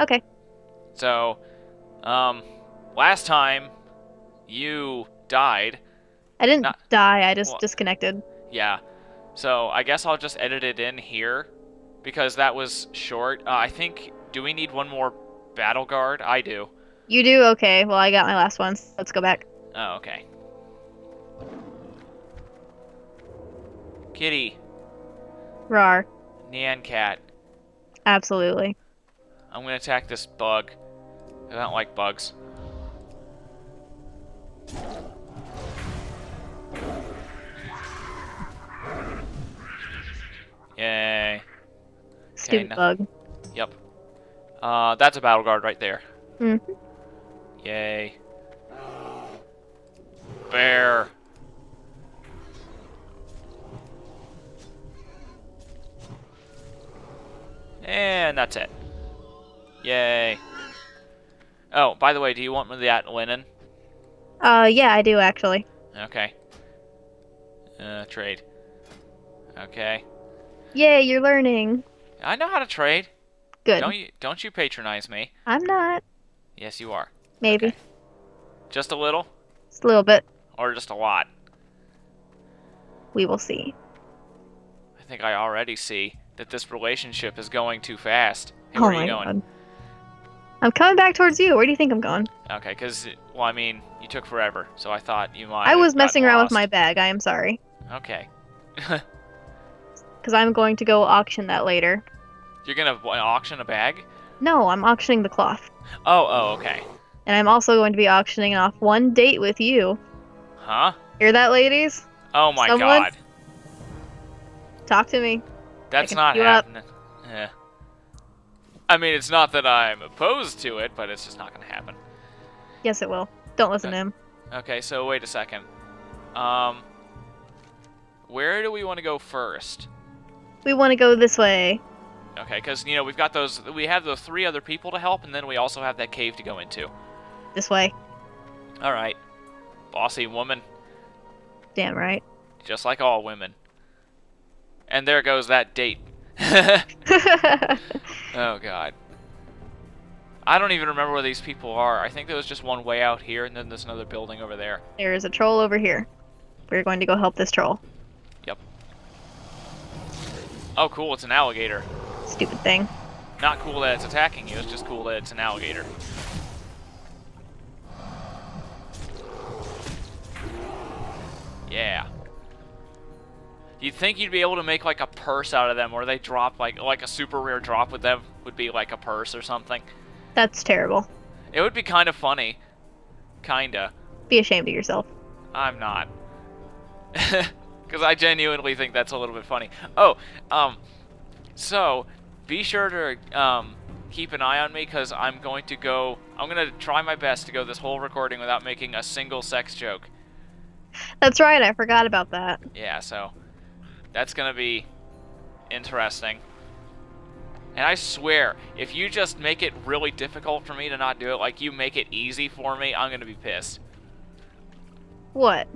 Okay. So, um, last time you died. I didn't Not- die. I just well- disconnected. Yeah. So I guess I'll just edit it in here because that was short. Uh, I think. Do we need one more battle guard? I do. You do okay. Well, I got my last one. so Let's go back. Oh, okay. Kitty, Rar. Nyan Cat. Absolutely. I'm gonna attack this bug. I don't like bugs. Yay. Stupid no. bug. Yep. Uh, that's a battle guard right there. Mhm. Yay. Bear. And that's it. Yay. Oh, by the way, do you want that linen? Uh, yeah, I do actually. Okay. Uh, trade. Okay. Yay, you're learning. I know how to trade. Good. Don't you? Don't you patronize me? I'm not. Yes, you are. Maybe. Okay. Just a little, Just a little bit. or just a lot? We will see. I think I already see that this relationship is going too fast. Hey, oh where are you going? god. I'm coming back towards you. Where do you think I'm going? Okay, because well, I mean, you took forever, so I thought you might. I was messing around with my bag. I am sorry. Okay. Because I'm going to go auction that later. You're gonna auction a bag? No, I'm auctioning the cloth. Oh, oh, okay. And I'm also going to be auctioning off one date with you. Huh? Hear that, ladies? Oh my Someone- god. Talk to me. That's not hook you up. happening. Yeah. I mean, it's not that I'm opposed to it, but it's just not gonna happen. Yes, it will. Don't listen Okay. to him. Okay, so wait a second. Um, where do we want to go first? We want to go this way. Okay, because you know we've got those. We have those three other people to help, and then we also have that cave to go into. This way. All right, bossy woman, Damn right. just like all women. And there goes that date. oh God. I don't even remember where these people are. I think there was just one way out here, and then there's another building over there. there is a troll over here. We're going to go help this troll. Yep. Oh, cool! It's an alligator. Stupid thing. Not cool that it's attacking you. It's just cool that it's an alligator. Yeah. You'd think you'd be able to make like a purse out of them, or they drop like like a super rare drop with them would be like a purse or something. That's terrible. It would be kind of funny. Kinda. Be ashamed of yourself. I'm not. Because I genuinely think that's a little bit funny. Oh, um, so be sure to um, keep an eye on me because I'm going to go. I'm going to try my best to go this whole recording without making a single sex joke. That's right. I forgot about that. Yeah, so that's going to be interesting. And I swear, if you just make it really difficult for me to not do it, like you make it easy for me, I'm going to be pissed. What?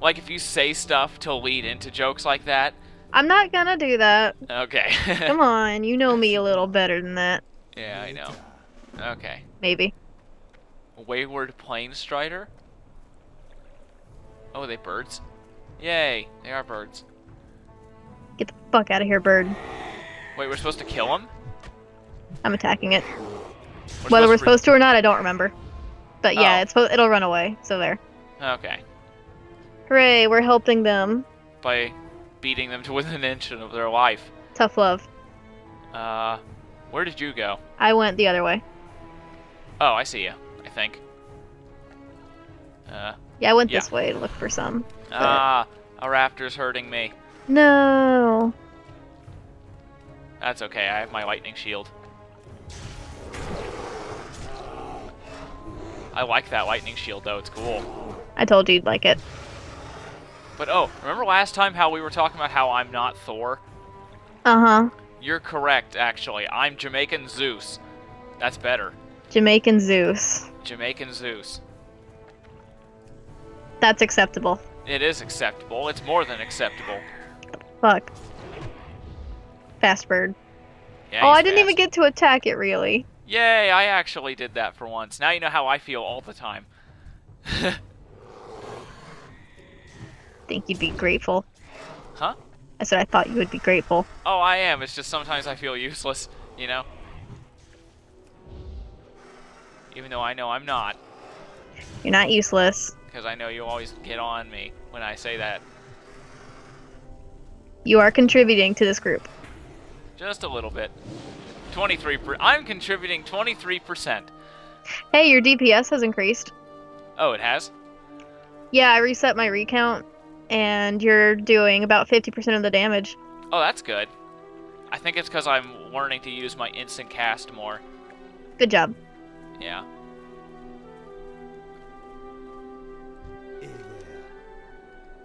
Like if you say stuff to lead into jokes like that. I'm not gonna do that. Okay. Come on, you know me a little better than that. yeah, I know. Okay. Maybe. Wayward Plainstrider? Oh, are they birds? Yay, they are birds. Get the fuck out of here, bird. Wait, we're supposed to kill him? I'm attacking it. Whether we're supposed to or not, I don't remember. But yeah, Oh. it's it'll run away. So there. Okay. Hooray! We're helping them. By beating them to within an inch of their life. Tough love. Uh, where did you go? I went the other way. Oh, I see you. I think. Uh, Yeah, I went Yeah. this way to look for some. ah, a raptor's hurting me. No. That's okay, I have my lightning shield. I like that lightning shield though, it's cool. I told you you'd like it. But oh, remember last time how we were talking about how I'm not Thor? Uh huh. You're correct, actually. I'm Jamaican Zeus. That's better. Jamaican Zeus. Jamaican Zeus. That's acceptable. It is acceptable. It's more than acceptable. Fuck. Fast bird. Yeah, oh, I didn't even get to attack it really. Yay, I actually did that for once. Now you know how I feel all the time. Think you'd be grateful. huh? I said I thought you would be grateful. Oh, I am. It's just sometimes I feel useless, you know? Even though I know I'm not. You're not useless. Because I know you always get on me when I say that. You are contributing to this group. Just a little bit. 23 per- I'm contributing 23%. Hey, your DPS has increased. Oh, it has? Yeah, I reset my recount, and you're doing about 50% of the damage. Oh, that's good. I think it's because I'm learning to use my instant cast more. Good job. Yeah.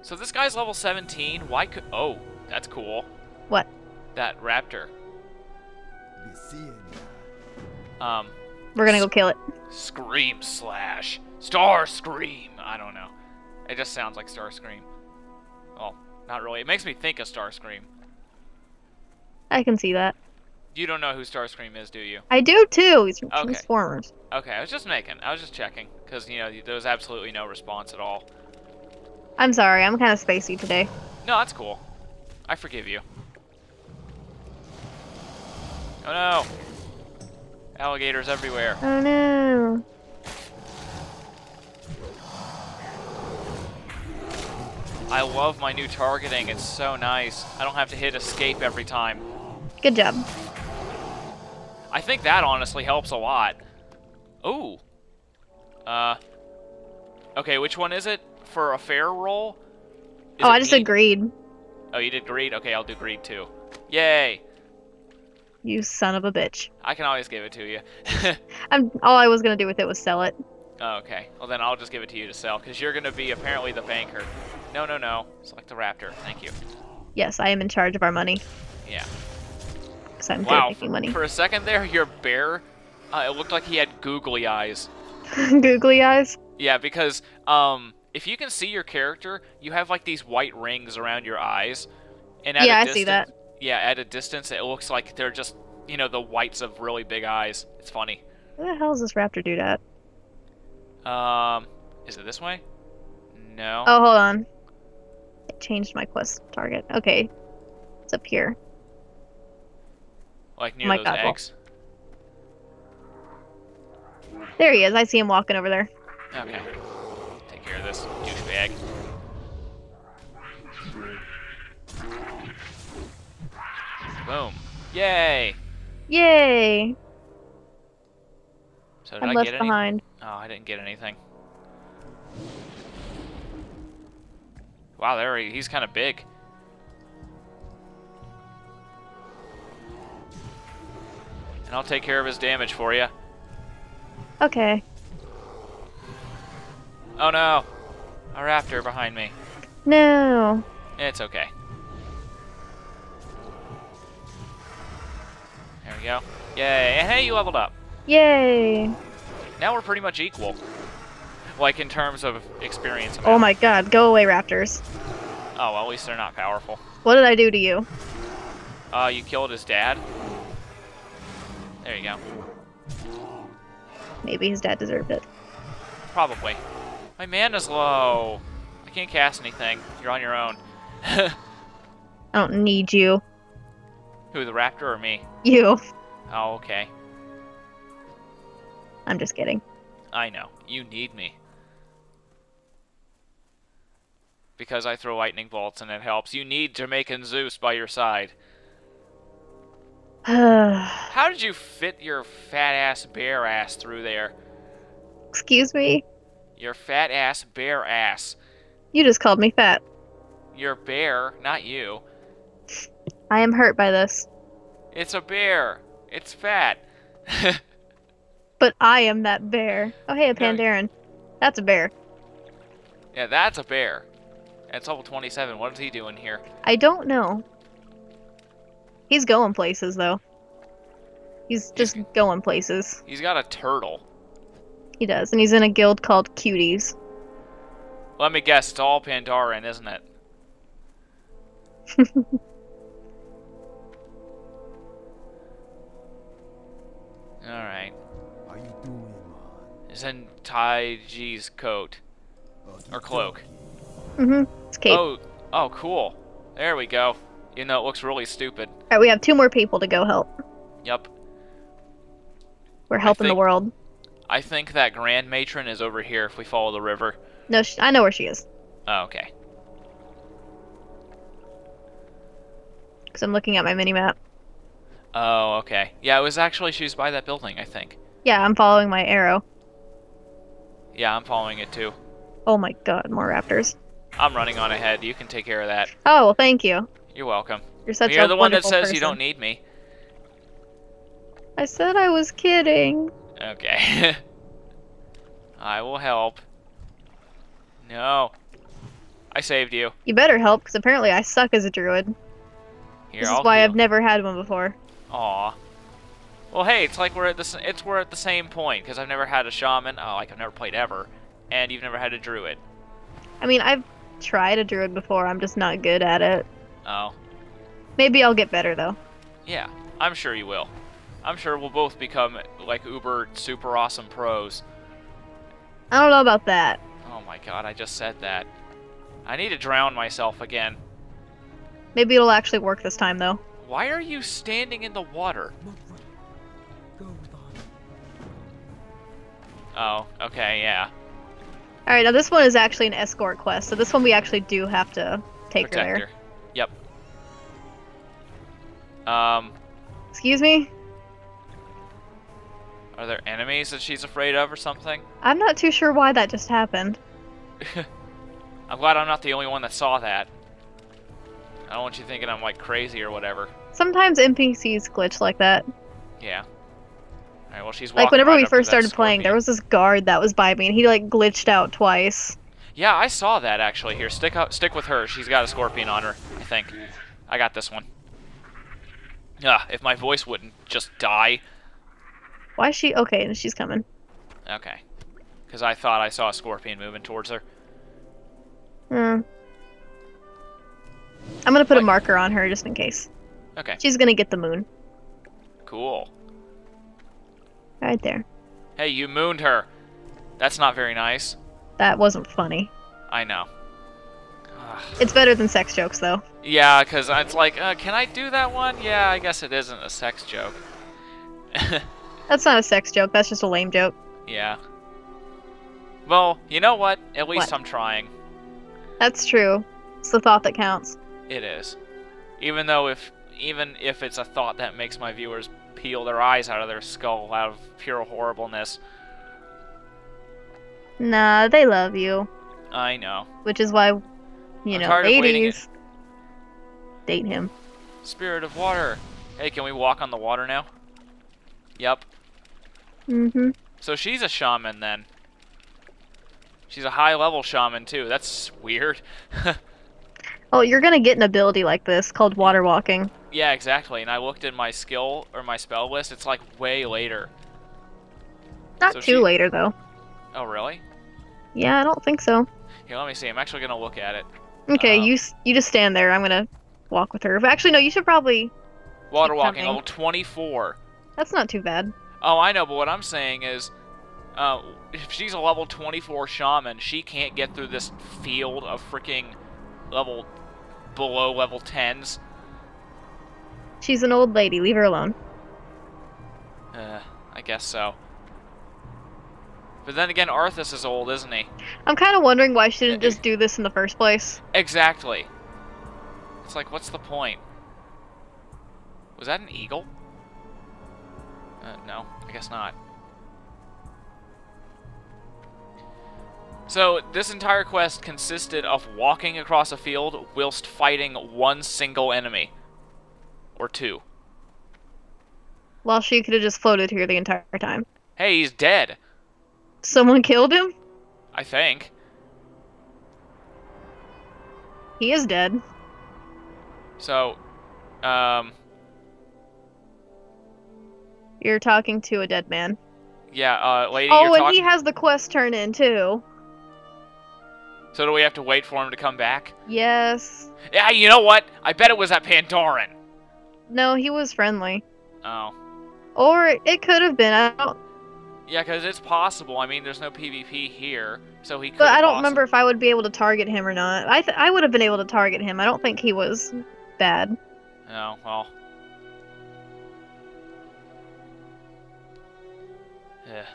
So this guy's level 17. Why could... Oh, that's cool. What? That raptor. Um, We're gonna go kill it. Screamslash. Star Scream. I don't know. It just sounds like Starscream. Well, not really. It makes me think of Starscream. I can see that. You don't know who Starscream is, do you? I do too. He's from Okay. Transformers. Okay, I was just making. I was just checking. Because, you know, there was absolutely no response at all. I'm sorry, I'm kind of spacey today. No, that's cool. I forgive you. Oh no! Alligators everywhere. Oh no. I love my new targeting. It's so nice. I don't have to hit escape every time. Good job. I think that honestly helps a lot. Ooh. Uh. Okay, which one is it for a fair roll? Is oh, I just agreed. Oh, you did greed? Okay, I'll do greed too. Yay! You son of a bitch. I can always give it to you. I'm all I was gonna do with it was sell it. Oh, okay. Well, then I'll just give it to you to sell, because you're going to be apparently the banker. No, no, no. Select the raptor. Thank you. Yes, I am in charge of our money Yeah. because I'm Wow. making money. For a second there, your bear, uh, it looked like he had googly eyes. Googly eyes. Yeah, because um, if you can see your character, you have like these white rings around your eyes. And at Yeah, a I see that. Yeah, at a distance, it looks like they're just, you know, the whites of really big eyes. It's funny. Where the hell is this raptor dude at? Um, is it this way? No. Oh, hold on. It changed my quest target. Okay. It's up here. like near my those God, well- eggs. There he is. I see him walking over there. Okay. Care of this douchebag. Boom. Yay! Yay! So did I'm I left get behind. Oh, I didn't get anything. Wow, there he, he's kind of big. And I'll take care of his damage for you. Okay. Oh no! A raptor behind me. No. It's okay. There we go. Yay! And hey, you leveled up. Yay! Now we're pretty much equal. Like in terms of experience. Oh my god, go away, raptors. Oh, well, at least they're not powerful. What did I do to you? Uh, you killed his dad. There you go. Maybe his dad deserved it. Probably. My mana's low. I can't cast anything. You're on your own. I don't need you. Who, the raptor or me? You. Oh, okay. I'm just kidding. I know. You need me. Because I throw lightning bolts and it helps. You need Jamaican Zeus by your side. How did you fit your fat ass bear ass through there? Excuse me? Your fat ass bear ass. You just called me fat. Your bear, not you. I am hurt by this. It's a bear. It's fat. But I am that bear. Oh, hey, a No, Pandaren. That's a bear. yeah, that's a bear. It's level 27. What is he doing here? I don't know. He's going places, though. He's just going places. He's got a turtle. He does. And he's in a guild called Cuties. Let me guess, it's all Pandaren, isn't it? Alright. How you doing, man? It's in Tai Ji's coat. Or cloak. Mm-hmm. It's Kate. Oh, oh, cool. There we go. You know, it looks really stupid. Alright, we have two more people to go help. Yep. We're helping the world. I think that Grand Matron is over here if we follow the river. No, sh- I know where she is. Oh, okay. Because I'm looking at my mini-map. Oh, okay. Yeah, it was actually, she was by that building, I think. Yeah, I'm following my arrow. Yeah, I'm following it too. Oh my god, more raptors. I'm running on ahead. You can take care of that. Oh, well, thank you. You're welcome. You're such You're a the one that says you don't need me. I said I was kidding. Okay. I will help. No. I saved you. You better help, because apparently I suck as a druid. Here, this I'll is why heal. I've never had one before. Aw. Well, hey, it's like we're at the it's we're at the same point because I've never had a shaman. Oh, like I've never played ever, and you've never had a druid. I mean, I've tried a druid before, I'm just not good at it. Oh, Maybe I'll get better, though. yeah. I'm sure you will. I'm sure we'll both become like uber super awesome pros. I don't know about that. Oh my god, I just said that. I need to drown myself again. Maybe it'll actually work this time, though. Why are you standing in the water? Come on, run. Go with the hunter. Oh, okay, yeah. Alright, now this one is actually an escort quest, so this one we actually do have to take her there. her. Yep. Um, Excuse me? Are there enemies that she's afraid of or something? I'm not too sure why that just happened. I'm glad I'm not the only one that saw that. I don't want you thinking I'm like crazy or whatever. Sometimes NPCs glitch like that. Yeah. Alright, well she's Like whenever right we first started playing, there was this guard that was by me, and he like glitched out twice. Yeah, I saw that actually. Here, stick up, stick with her. She's got a scorpion on her, I think. I got this one. Ah, if my voice wouldn't just die. Why is she okay? And she's coming. Okay. Because I thought I saw a scorpion moving towards her. Hmm. I'm gonna put a marker on her just in case. Okay, She's gonna get the moon cool. right there. Hey, you mooned her. That's not very nice. That wasn't funny. I know. Ugh. It's better than sex jokes, though. Yeah, because it's like, uh, can I do that one? Yeah, I guess it isn't a sex joke. That's not a sex joke. That's just a lame joke. yeah. Well, you know what? At least What? I'm trying. That's true. It's the thought that counts. It is. Even though if even if it's a thought that makes my viewers peel their eyes out of their skull out of pure horribleness, Nah, they love you, I know. which is why, you I'm know, tired of waiting ladies date him. Spirit of water. Hey, can we walk on the water now? Yep. Mm-hmm. So she's a shaman then. She's a high level shaman too. That's weird. Oh, you're gonna get an ability like this called water walking. yeah, exactly. And I looked at my skill or my spell list. It's like way later. Not So too she- later though. Oh, really? Yeah, I don't think so. Here, let me see. I'm actually gonna look at it. Okay, Um, you you just stand there. I'm gonna walk with her. But actually, no. You should probably. Water walking level 24. That's not too bad. Oh, I know, but what I'm saying is, uh, if she's a level 24 shaman, she can't get through this field of freaking level below level 10s. She's an old lady. Leave her alone. Uh, I guess so. But then again, Arthas is old, isn't he? I'm kind of wondering why she didn't Uh, just do this in the first place. Exactly. It's like, what's the point? Was that an eagle? Uh, no, I guess not. So, this entire quest consisted of walking across a field whilst fighting one single enemy. Or two. Well, she could have just floated here the entire time. Hey, he's dead, Someone killed him. I think. He is dead. So, um, You're talking to a dead man. yeah, uh, lady, oh, and talking. he has the quest turn in too. So do we have to wait for him to come back? Yes. Yeah, you know what? I bet it was that Pandaren. No, he was friendly. Oh. Or it could have been. I don't. Yeah, because it's possible. I mean, there's no PvP here, so he could. But I don't remember if I would be able to target him or not. I th- I would have been able to target him. I don't think he was bad. Oh well. Ugh.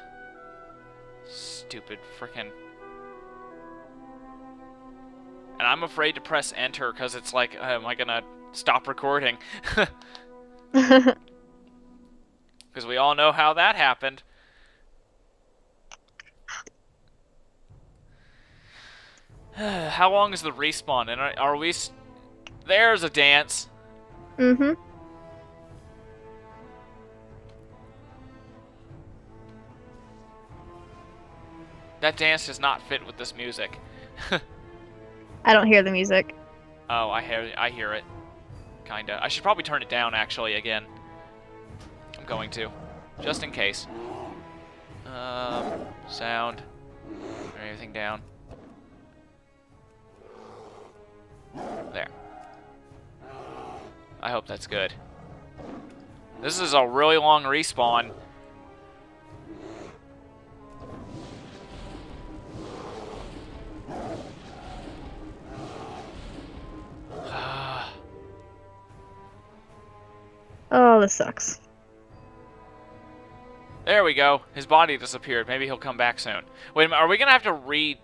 Stupid freaking. And I'm afraid to press enter because it's like, uh, am I gonna stop recording? Because we all know how that happened. how long is the respawn? And are, are we? S- There's a dance. mm-hmm. That dance does not fit with this music. I don't hear the music. Oh, I hear I hear it. Kinda. I should probably turn it down actually again. I'm going to. Just in case. Um sound. Turn everything down. There. I hope that's good. This is a really long respawn. This sucks. There we go. His body disappeared. Maybe he'll come back soon. Wait a minute. Are we gonna have to read?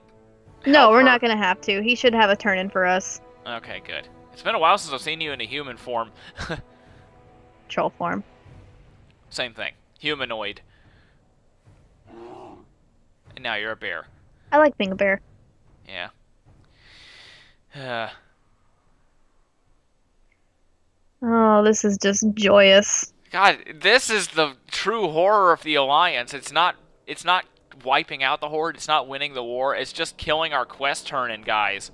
No, we're her? not gonna have to. He should have a turn in for us. Okay, good. It's been a while since I've seen you in a human form. Troll form. Same thing. Humanoid. And now you're a bear. I like being a bear. Yeah. Uh, Oh, this is just joyous. God, this is the true horror of the Alliance. It's not. It's not wiping out the Horde. It's not winning the war. It's just killing our quest turn-in guys.